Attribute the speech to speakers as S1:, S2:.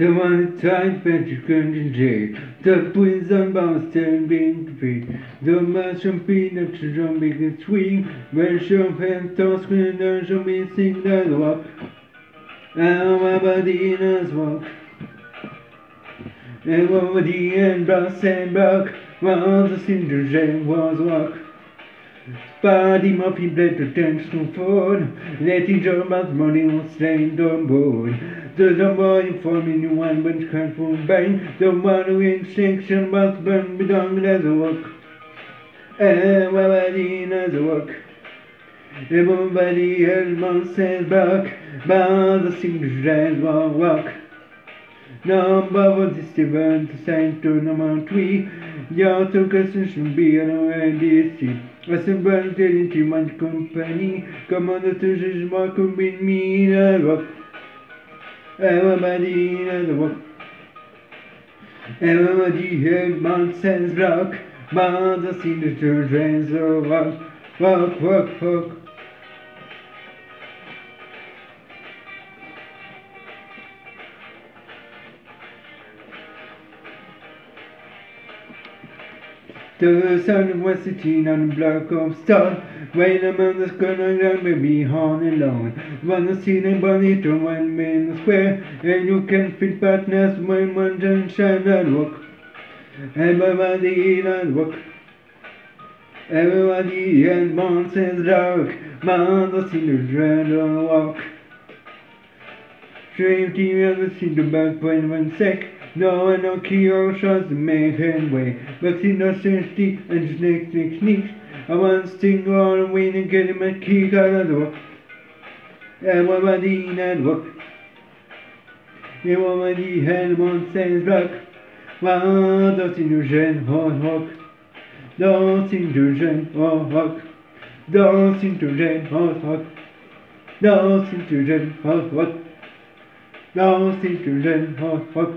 S1: The one time Patrick and Jay, the twins on Boston being free, the mushroom peanut children big swing, when champagne toss when the zombie sing the walk, and my body in us walk. And Woody and Brass and Brock, while the cinder was walk. Buddy Murphy bled the dance to phone, letting Joe about money was stained on board. The number informing you one bunch can't from bang, the one who in section must burn be done as a work. Everybody knows a work. Everybody else says back, but the singers will walk. Number was the seven to sign to number three. Jag tog should be on a DC. As a brand into my company, come on the two more in. Everybody in the walk. Everybody heard nonsense rock, but the singer children's walk, walk, walk, walk. The sun was sitting on a block of stone When a was gonna with me on alone Wanna see nobody to one man square. And you can feel partners one don't shine and walk Everybody in and walk Everybody and one says dark Mother seen the dread on walk Stream team ever seen the back when one sec. No, I know Kyo shots the main way, but see no safety and snake, snake, sneaks. Aman stingon winning kelime ki kanadı bak. Elma madinen bak. Elma madi helmon sens bak. Ma dot inujen hon hok. Dot inujen hon hok. Dot inujen hon hok. Dot inujen hon hok. Dot inujen hon hok.